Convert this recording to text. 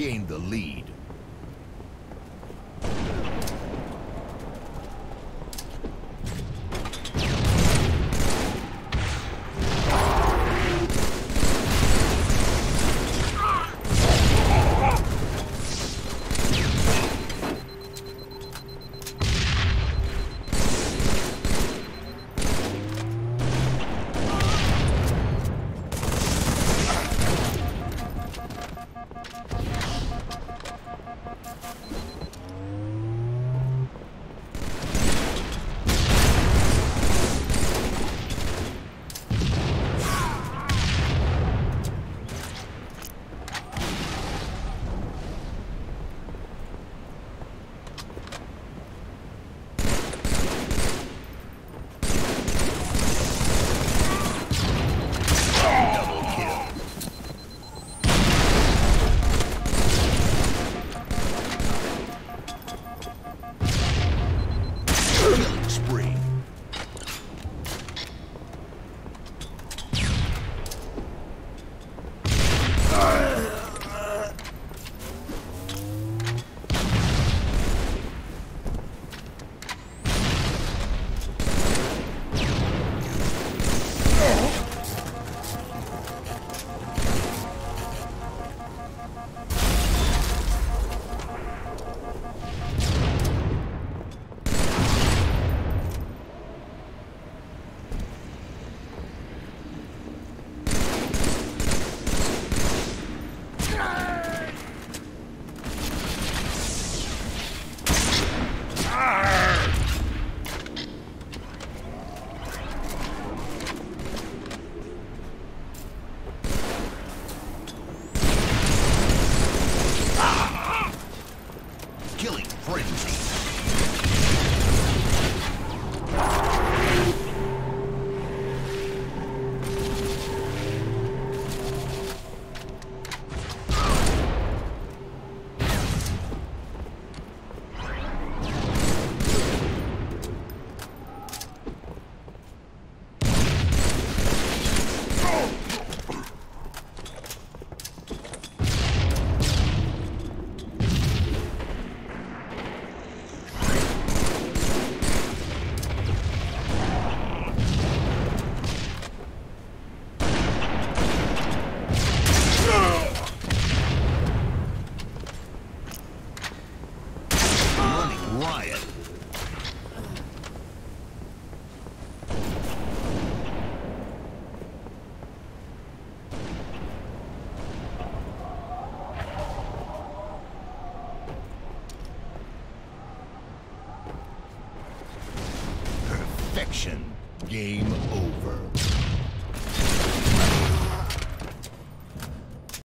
gained the lead. Game over.